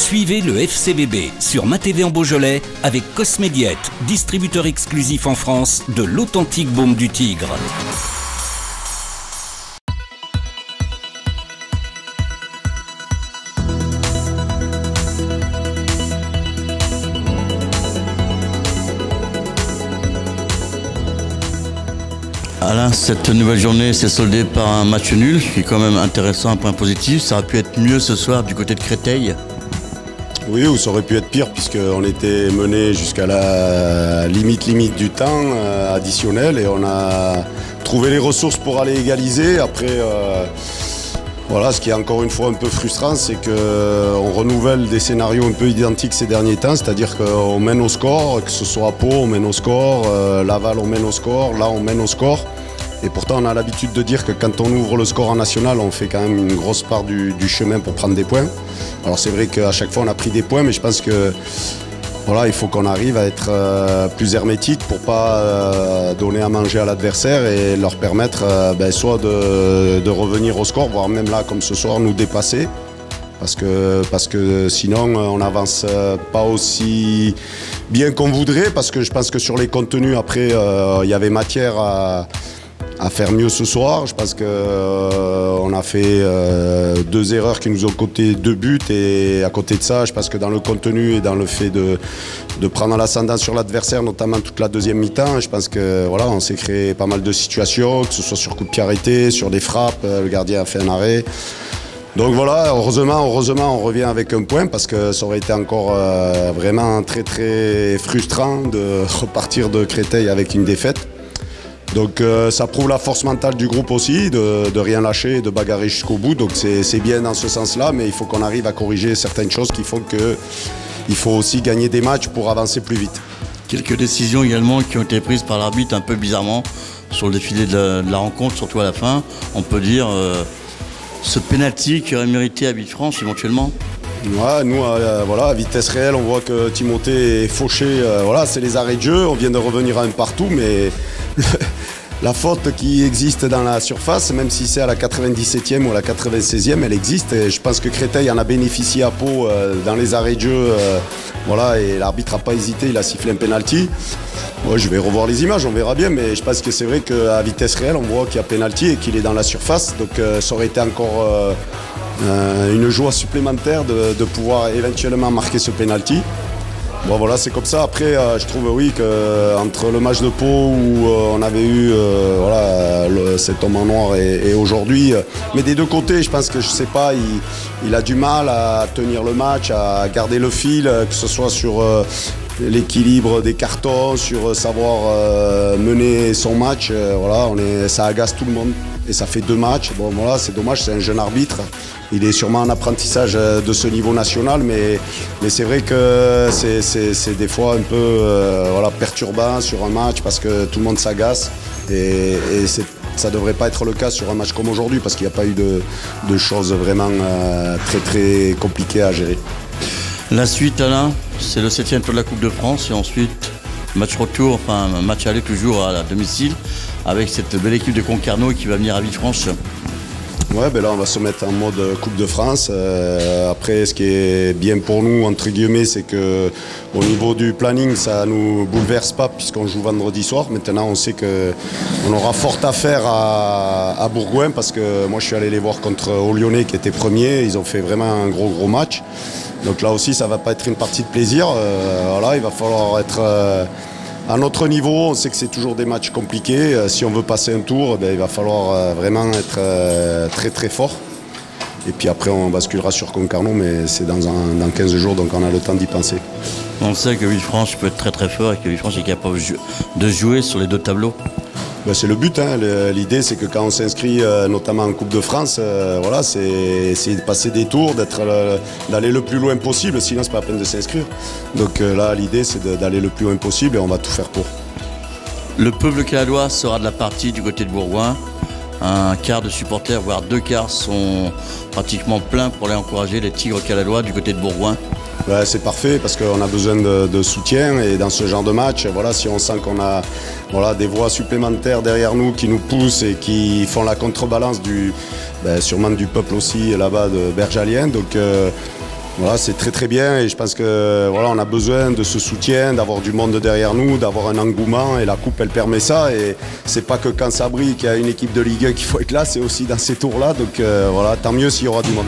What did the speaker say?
Suivez le FCBB sur MaTV en Beaujolais avec Cosmédiette, distributeur exclusif en France de l'authentique baume du tigre. Alain, cette nouvelle journée s'est soldée par un match nul qui est quand même intéressant, un point positif. Ça aurait pu être mieux ce soir du côté de Créteil. Oui, ou ça aurait pu être pire puisqu'on était mené jusqu'à la limite limite du temps euh, additionnel et on a trouvé les ressources pour aller égaliser. Après, euh, voilà, ce qui est encore une fois un peu frustrant, c'est qu'on renouvelle des scénarios un peu identiques ces derniers temps, c'est-à-dire qu'on mène au score, que ce soit à Pau, on mène au score, euh, Laval, on mène au score, là, on mène au score. Et pourtant, on a l'habitude de dire que quand on ouvre le score en national, on fait quand même une grosse part du, chemin pour prendre des points. Alors c'est vrai qu'à chaque fois, on a pris des points, mais je pense que voilà, il faut qu'on arrive à être euh, plus hermétique pour pas euh, donner à manger à l'adversaire et leur permettre euh, ben, soit de, revenir au score, voire même là, comme ce soir, nous dépasser. Parce que, parce que sinon, on n'avance pas aussi bien qu'on voudrait. Parce que je pense que sur les contenus, après, il y avait matière à, à faire mieux ce soir. Je pense qu'on euh, a fait euh, deux erreurs qui nous ont coûté deux buts et à côté de ça, je pense que dans le contenu et dans le fait de, de prendre l'ascendant sur l'adversaire, notamment toute la deuxième mi-temps, je pense que voilà, s'est créé pas mal de situations, que ce soit sur coup de pied arrêté, sur des frappes, euh, le gardien a fait un arrêt. Donc voilà, heureusement, heureusement, on revient avec un point parce que ça aurait été encore vraiment très très frustrant de repartir de Créteil avec une défaite. Donc euh, ça prouve la force mentale du groupe aussi, de, rien lâcher, de bagarrer jusqu'au bout. Donc c'est bien dans ce sens-là, mais il faut qu'on arrive à corriger certaines choses qui font que il faut aussi gagner des matchs pour avancer plus vite. Quelques décisions également qui ont été prises par l'arbitre un peu bizarrement sur le défilé de la, rencontre, surtout à la fin. On peut dire euh, ce penalty qui aurait mérité à Villefranche éventuellement. Ouais, nous, euh, voilà, à vitesse réelle, on voit que Timothée est fauché. euh, voilà, c'est les arrêts de jeu. On vient de revenir à un partout, mais la faute qui existe dans la surface, même si c'est à la 97e ou à la 96e, elle existe. Et je pense que Créteil en a bénéficié à Pau euh, dans les arrêts de jeu. euh, voilà, et l'arbitre n'a pas hésité, il a sifflé un penalty. Moi, je vais revoir les images, on verra bien, mais je pense que c'est vrai qu'à vitesse réelle, on voit qu'il y a penalty et qu'il est dans la surface. Donc, euh, ça aurait été encore euh, une joie supplémentaire de, pouvoir éventuellement marquer ce penalty. Bon voilà, c'est comme ça. Après, euh, je trouve oui que euh, entre le match de Pau où on avait eu voilà cet homme en noir et, aujourd'hui, mais des deux côtés, je pense que je sais pas, il, a du mal à tenir le match, à garder le fil, que ce soit sur l'équilibre des cartons, sur euh, savoir euh, mener son match. euh, voilà, ça agace tout le monde. Et ça fait deux matchs. Bon, voilà, c'est dommage, c'est un jeune arbitre. Il est sûrement en apprentissage de ce niveau national, mais, c'est vrai que c'est- des fois un peu perturbant sur un match parce que tout le monde s'agace. Et, ça ne devrait pas être le cas sur un match comme aujourd'hui parce qu'il n'y a pas eu de, choses vraiment très très compliquées à gérer. La suite, Alain, c'est le 7 tour de la Coupe de France et ensuite match retour, enfin match aller toujours à domicile avec cette belle équipe de Concarneau qui va venir à Villefranche. Ouais, ben là, on va se mettre en mode Coupe de France. Euh, après, ce qui est bien pour nous, entre guillemets, c'est que au niveau du planning, ça nous bouleverse pas puisqu'on joue vendredi soir. Maintenant, on sait que on aura fort à faire à, Bourgoin parce que moi, je suis allé les voir contre Lyonnais qui était premier. Ils ont fait vraiment un gros, gros match. Donc là aussi, ça va pas être une partie de plaisir. Euh, voilà, il va falloir être euh, à notre niveau, on sait que c'est toujours des matchs compliqués. Euh, si on veut passer un tour, ben, il va falloir vraiment être très très fort. Et puis après, on basculera sur Concarneau, mais c'est dans, un- dans 15 jours, donc on a le temps d'y penser. On sait que Villefranche peut être très très fort et que Villefranche est capable de jouer sur les deux tableaux. Ben, c'est le but. hein. L'idée, c'est que quand on s'inscrit, euh, notamment en Coupe de France, euh, voilà, c'est essayer de passer des tours, d'aller le plus loin possible. Sinon, c'est pas la peine de s'inscrire. Donc euh, là, l'idée, c'est d'aller le plus loin possible et on va tout faire pour. Le peuple caladois sera de la partie du côté de Bourgoin. Un quart de supporters, voire deux quarts, sont pratiquement pleins pour aller encourager les Tigres caladois du côté de Bourgoin. Ouais, c'est parfait parce qu'on a besoin de, soutien et dans ce genre de match, voilà, si on sent qu'on a des voix supplémentaires derrière nous qui nous poussent et qui font la contrebalance du, ben, sûrement du peuple aussi là-bas de Bergalien. Donc euh, Voilà, c'est très très bien et je pense que voilà, on a besoin de ce soutien, d'avoir du monde derrière nous, d'avoir un engouement et la coupe elle permet ça et c'est pas que quand ça brille qu'il y a une équipe de Ligue 1 qu'il faut être là, c'est aussi dans ces tours-là donc euh, voilà, tant mieux s'il y aura du monde.